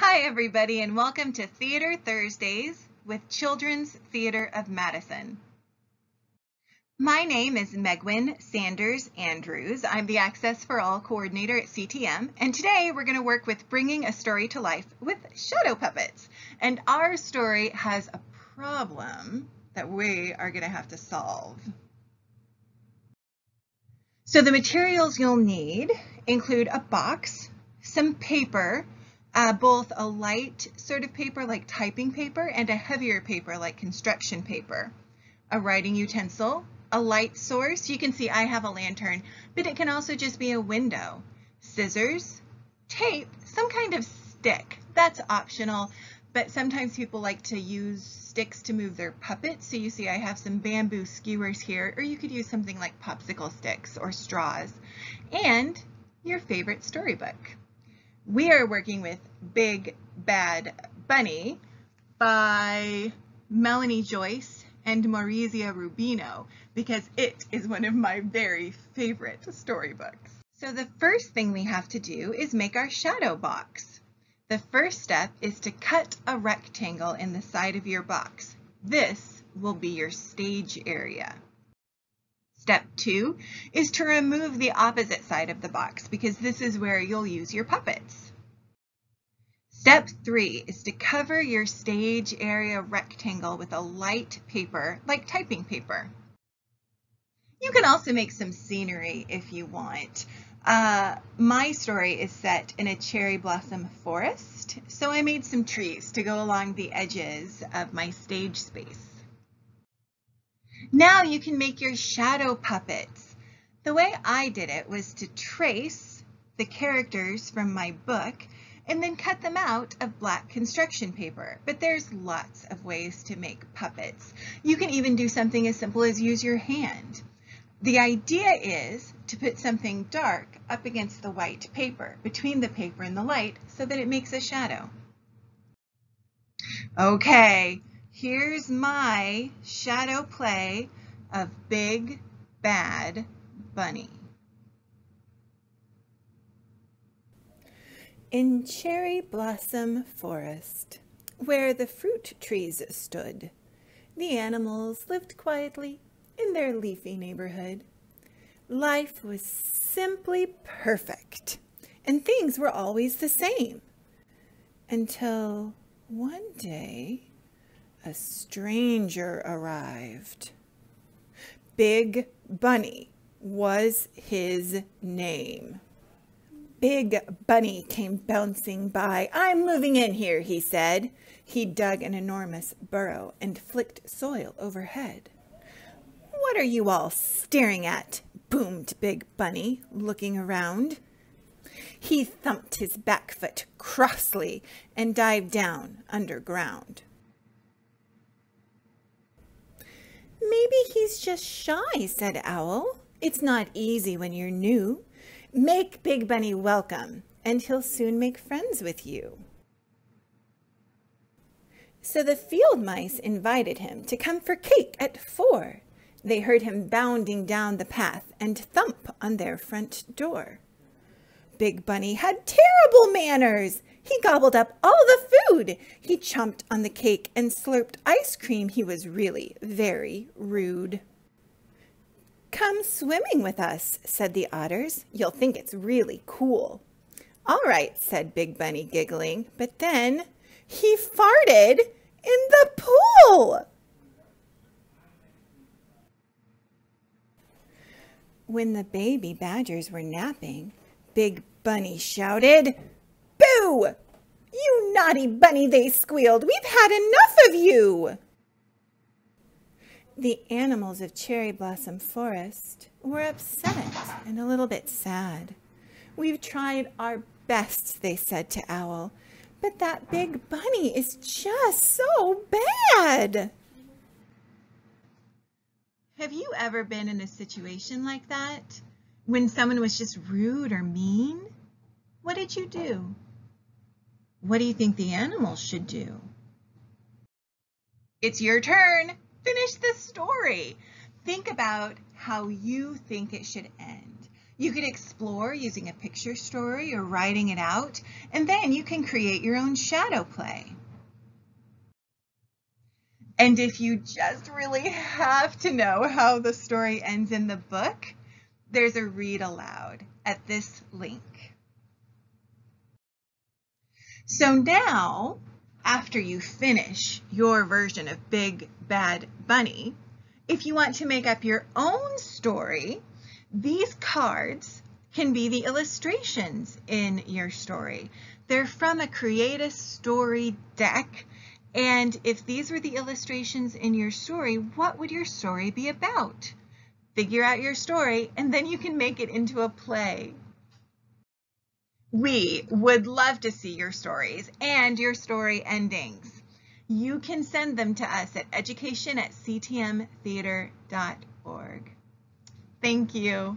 Hi, everybody, and welcome to Theater Thursdays with Children's Theater of Madison. My name is Megwyn Sanders Andrews. I'm the Access for All coordinator at CTM, and today we're going to work with bringing a story to life with shadow puppets. And our story has a problem that we are going to have to solve. So the materials you'll need include a box, some paper, uh, both a light sort of paper like typing paper and a heavier paper like construction paper. A writing utensil, a light source. You can see I have a lantern, but it can also just be a window. Scissors, tape, some kind of stick. That's optional, but sometimes people like to use sticks to move their puppets. So you see I have some bamboo skewers here, or you could use something like popsicle sticks or straws. And your favorite storybook. We are working with Big Bad Bunny by Melanie Joyce and Maurizia Rubino because it is one of my very favorite storybooks. So the first thing we have to do is make our shadow box. The first step is to cut a rectangle in the side of your box. This will be your stage area. Step two is to remove the opposite side of the box because this is where you'll use your puppets. Step three is to cover your stage area rectangle with a light paper, like typing paper. You can also make some scenery if you want. Uh, my story is set in a cherry blossom forest, so I made some trees to go along the edges of my stage space. Now you can make your shadow puppets. The way I did it was to trace the characters from my book and then cut them out of black construction paper. But there's lots of ways to make puppets. You can even do something as simple as use your hand. The idea is to put something dark up against the white paper, between the paper and the light, so that it makes a shadow. Okay, Here's my shadow play of Big Bad Bunny. In Cherry Blossom Forest, where the fruit trees stood, the animals lived quietly in their leafy neighborhood. Life was simply perfect, and things were always the same. Until one day, a stranger arrived. Big Bunny was his name. Big Bunny came bouncing by. I'm moving in here, he said. He dug an enormous burrow and flicked soil overhead. What are you all staring at? boomed Big Bunny, looking around. He thumped his back foot crossly and dived down underground. He's just shy, said Owl. It's not easy when you're new. Make Big Bunny welcome, and he'll soon make friends with you. So the field mice invited him to come for cake at four. They heard him bounding down the path and thump on their front door. Big Bunny had terrible manners. He gobbled up all the food. He chomped on the cake and slurped ice cream. He was really very rude. Come swimming with us, said the otters. You'll think it's really cool. All right, said Big Bunny, giggling. But then he farted in the pool. When the baby badgers were napping, Big Bunny shouted, Boo! You naughty bunny, they squealed. We've had enough of you. The animals of Cherry Blossom Forest were upset and a little bit sad. We've tried our best, they said to Owl, but that big bunny is just so bad. Have you ever been in a situation like that? When someone was just rude or mean? What did you do? What do you think the animals should do? It's your turn. Finish the story. Think about how you think it should end. You could explore using a picture story or writing it out, and then you can create your own shadow play. And if you just really have to know how the story ends in the book, there's a read aloud at this link. So now, after you finish your version of Big Bad Bunny, if you want to make up your own story, these cards can be the illustrations in your story. They're from a Create a Story deck. And if these were the illustrations in your story, what would your story be about? Figure out your story, and then you can make it into a play. We would love to see your stories and your story endings. You can send them to us at education at ctmtheater.org. Thank you.